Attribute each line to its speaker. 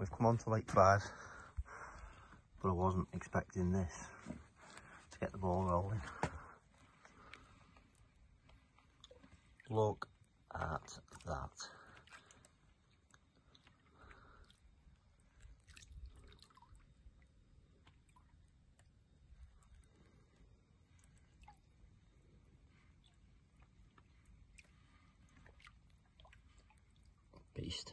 Speaker 1: We've come on to Lake Bad, but I wasn't expecting this to get the ball rolling. Look at that. Beast.